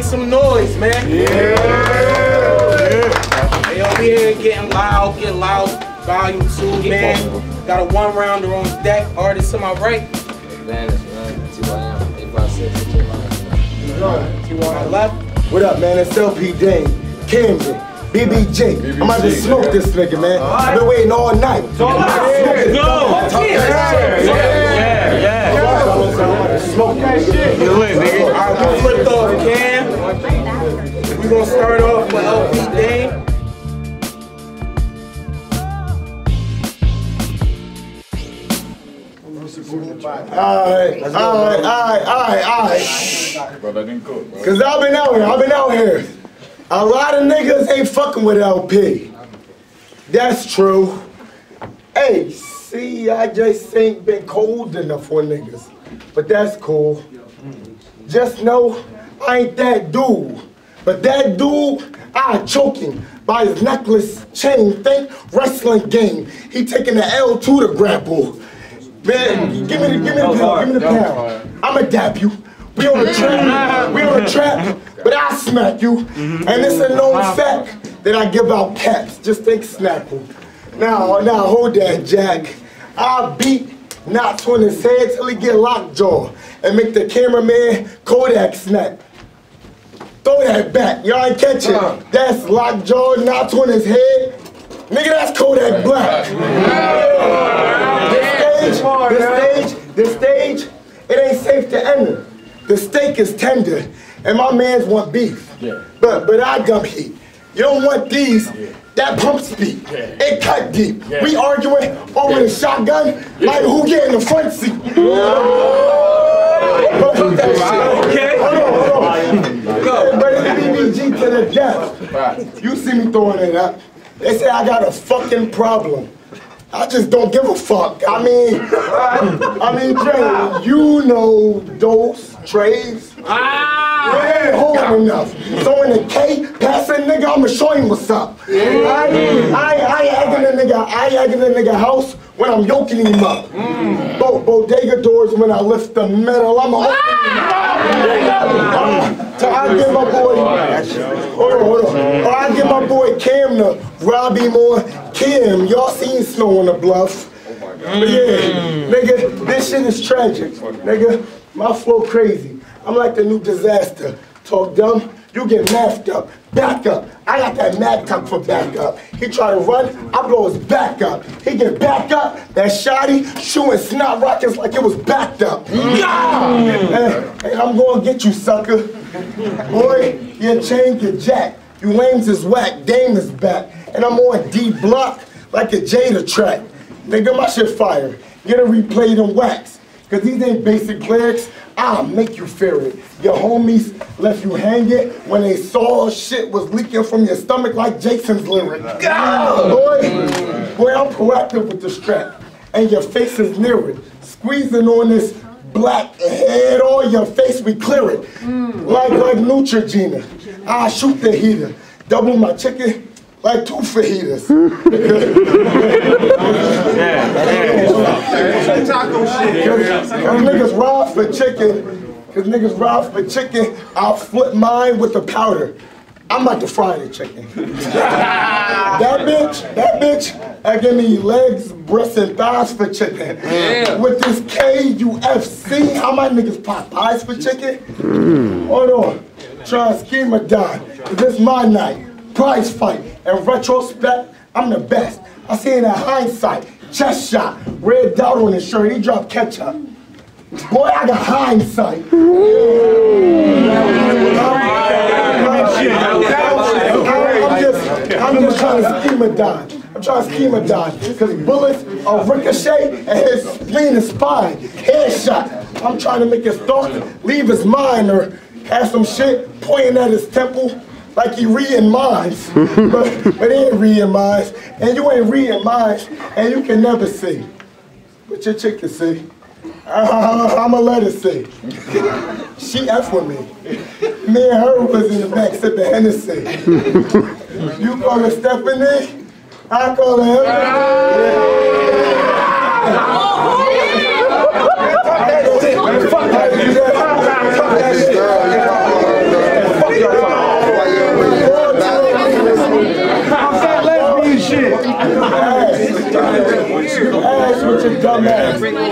trap New York, make some noise, man. Yeah. Hey, over here getting loud, get loud. Volume two, man. Got a one rounder on deck. Artist to my right. Advantage, man. TYM, 856, T1 left. What up, man? It's LP Dame, Camden, BBJ. I'm about to smoke this nigga, man. I've been waiting all night. Go! Yeah, yeah. I'm about to smoke that shit. You lit, Alright, we flipped off Cam. We gonna start off with LP Dame. Alright, alright, alright, alright, alright. Bro, that didn't cook, bro. Cause I've been out here, I've been out here. A lot of niggas ain't fucking with LP. That's true. Hey, see, I just ain't been cold enough for niggas. But that's cool. Just know I ain't that dude. But that dude, I choke him by his necklace chain. Think wrestling game. He taking the L to the grapple. Man, give me the, give me the pound, give me the pound. I'ma dap you. We on a trap, we on the trap, but I smack you. And it's a known fact that I give out caps. Just think Snapple. Now, now hold that, Jack. I beat Knots on his head till he get lockjaw and make the cameraman Kodak snap. Throw that back, y'all ain't catch it. That's lockjaw, Knots on his head. Nigga, that's Kodak Black. This stage, this stage, this stage, it ain't safe to enter. The steak is tender, and my mans want beef. But but I dump heat. You don't want these. That pump speed, it cut deep. We arguing over the shotgun, like who get in the front seat. Okay. Hold on, hold on. Go. But it's BBG to the death. You see me throwing it up. They say I got a fucking problem. I just don't give a fuck. I mean, I mean, Dre, you know those trays. Ah! You ain't holding enough. So in the K, pass that nigga, I'ma show him what's up. Yeah. I, I, I egging the nigga, I egging the nigga house when I'm yoking him up. Mm. Bo- bodega doors when I lift the metal, I'ma open ah! him up. So I give my boy, hold on, hold on. Or I give my boy Cam to rob him Kim. Y'all seen Snow on the Bluff. But yeah, nigga, this shit is tragic. Nigga, my flow crazy. I'm like the new disaster. Talk dumb, you get masked up. Back up. I got that mad tuck for back up. He try to run, I blow his back up. He get back up, that shotty shooting snot rockets like it was backed up. Mm. Yeah! Mm. Hey, hey, I'm gonna get you, sucker. Boy, your chain get jacked. You lames is whack, Dame is back. And I'm on D block like a Jada track. Nigga, my shit fire. Get it replayed and wax. Cause these ain't basic lyrics. I'll make you fear it. Your homies left you hanging when they saw shit was leaking from your stomach like Jason's lyric. Boy, boy, I'm proactive with the strap. And your face is near it. Squeezing on this black head on your face, we clear it. Mm. Like like Neutrogena. I shoot the heater. Double my chicken like two fajitas. Cause niggas rob for chicken. Cause niggas rob for chicken. I'll flip mine with the powder. I'm about to fry the chicken. that bitch, that bitch, I give me legs, breasts, and thighs for chicken. With this KUFC, how my niggas pop pies for chicken? Hold on. Try to scheme or die. Cause this my night. Prize fight. In retrospect, I'm the best. I see it in hindsight. Chest shot. Red dot on his shirt. He dropped ketchup. Boy, I got hindsight. I'm just, I'm just trying to scheme or die. I'm trying to scheme or die. Because bullets are ricochet and his spleen is spine. Headshot. I'm trying to make his thoughts leave his mind or have some shit pointing at his temple like he reading minds. but, but he ain't reading minds. And you ain't reading minds. And you can never see. But your chick can see. Uh, I'ma let her see. She F with me. Me and her was in the back sipping Hennessy. You call her Stephanie, I call her Fuck that shit.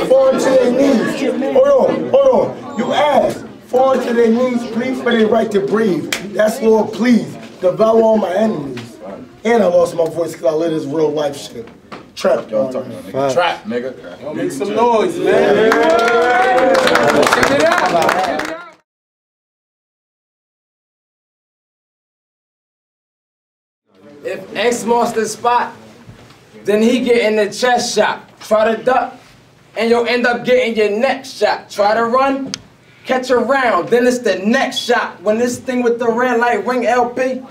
Fall to their knees. Hold on, hold on. You ask. Fall to their knees, plead for their right to breathe. That's Lord, please. Devour all my enemies. And I lost my voice because I live this real life shit. Trap, y'all talking about. Trap, nigga. Make some noise, man. Check it out. If X marks the spot, then he get in the chest shot. Try to duck, and you'll end up getting your neck shot. Try to run, catch a round, then it's the next shot. When this thing with the red light ring LP,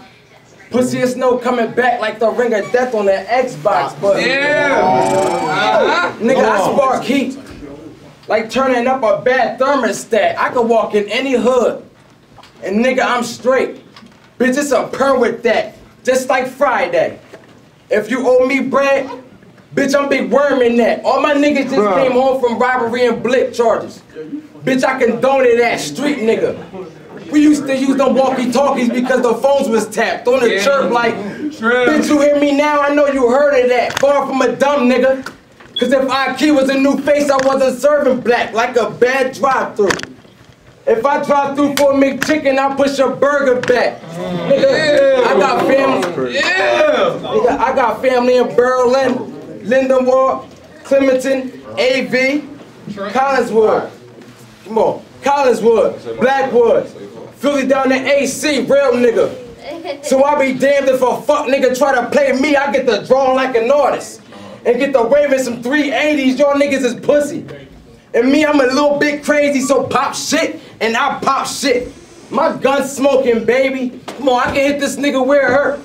pussy is no coming back like the ring of death on the Xbox. Ah. But Yeah. Uh-huh. nigga, I spark heat. Like turning up a bad thermostat. I could walk in any hood. And nigga, I'm straight. Bitch, it's a perm with that. Just like Friday. If you owe me bread, bitch, I'm big worm in that. All my niggas just came home from robbery and blip charges. Bitch, I condone it that street nigga. We used to use them walkie-talkies because the phones was tapped on the Yeah. chirp like, bitch, you hear me now? I know you heard of that. Far from a dumb nigga. Cause if IQ was a new face, I wasn't serving black like a bad drive-through. If I drive through for a McChicken, I push a burger back. Nigga, I got family. Yeah. Nigga, I got family in Berlin, Lindenwold, Clementon, AV, Collingswood. Come on, Collingswood, Blackwood, Philly down to AC, real nigga. So I be damned if a fuck nigga try to play me, I get the drawing like an artist. And get the waving some 380s, y'all niggas is pussy. And me, I'm a little bit crazy, so pop shit, and I pop shit. My gun smoking, baby. Come on, I can hit this nigga where it hurt.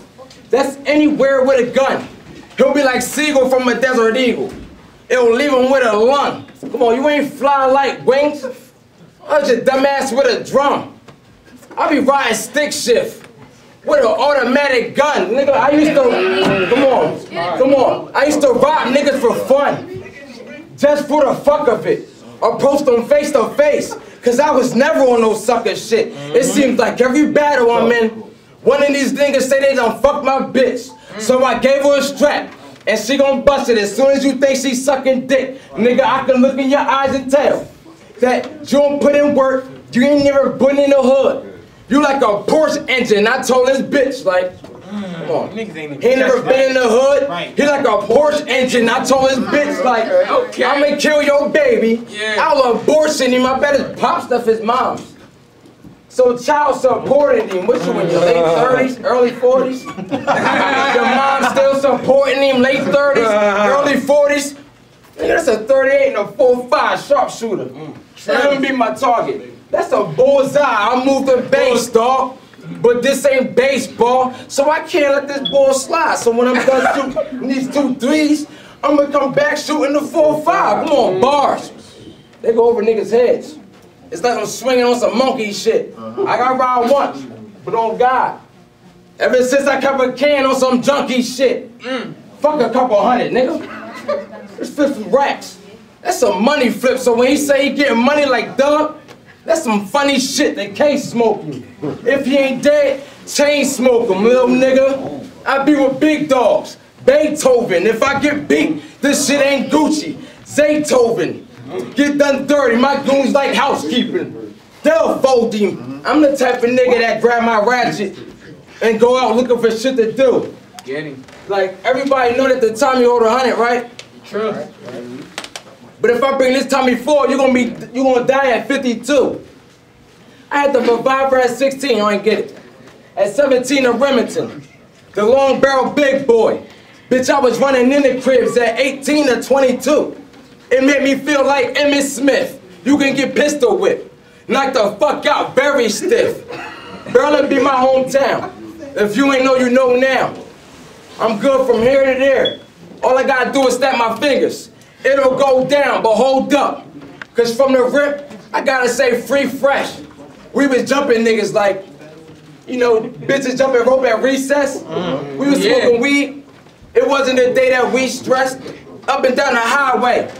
That's anywhere with a gun. He'll be like Seagull from a Desert Eagle. It'll leave him with a lung. Come on, you ain't fly like wings. I'm just dumbass with a drum. I be riding stick shift with an automatic gun. Nigga, I used to, come on, come on. I used to rob niggas for fun. Just for the fuck of it. Or post them face to face. Cause I was never on no sucker shit. It seems like every battle I'm in, one of these niggas say they done fuck my bitch. So I gave her a strap. And she gon' bust it as soon as you think she sucking dick. Nigga, I can look in your eyes and tell that you don't put in work, you ain't never been in the hood. You like a Porsche engine. I told this bitch, like, come on. Niggas ain't He ain't never been in the hood. Right. He like a Porsche engine. I told this bitch, like, Okay. I'ma kill your baby. Yeah. I'll abortion him. I bet his pop stuff his mom's. So child supported him. What you in your late 30s, early 40s? your mom still supporting him, late 30s, early 40s? Nigga, that's a 38 and a 4-5 sharpshooter. Mm. Let him be my target. That's a bullseye. I move the base, dog. But this ain't baseball, so I can't let this ball slide. So when I'm done shooting these two threes, I'm gonna come back shooting the 4-5. Come on, mm. bars. They go over niggas' heads. It's like I'm swinging on some monkey shit. Uh-huh. I got round once, but on God. Ever since I kept a can on some junkie shit. Mm. Fuck a couple hundred, nigga. Let's racks. That's some money flip. So when he say he getting money like Doug, that's some funny shit that can't smoke you. If he ain't dead, chain smoke him, little nigga. I be with big dogs. Beethoven. If I get beat, this shit ain't Gucci. Zaytoven. Get done dirty. My goons like housekeeping. They'll fold him. I'm the type of nigga that grab my ratchet and go out looking for shit to do. Like everybody know that the Tommy hold a hundred, right? True. But if I bring this Tommy 4, you're gonna be you gonna die at 52. I had the revolver at 16, you ain't get it. At 17, a Remington. The long barrel big boy. Bitch, I was running in the cribs at 18 to 22. It made me feel like Emmitt Smith. You can get pistol whipped. Knock the fuck out, very stiff. Berlin be my hometown. If you ain't know, you know now. I'm good from here to there. All I gotta do is snap my fingers. It'll go down, but hold up. Cause from the rip, I gotta say free fresh. We was jumping niggas like, you know, bitches jumping rope at recess. We was mm, Yeah. smoking weed. It wasn't the day that we stressed. Up and down the highway.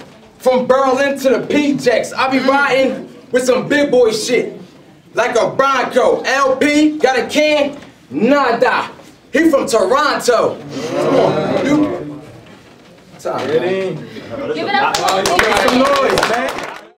From Berlin to the PJs. I be mm. riding with some big boy shit. Like a Bronco. LP, got a can? Nada. He from Toronto. Come on. You, Time. Get in. Give it up Make some noise, man.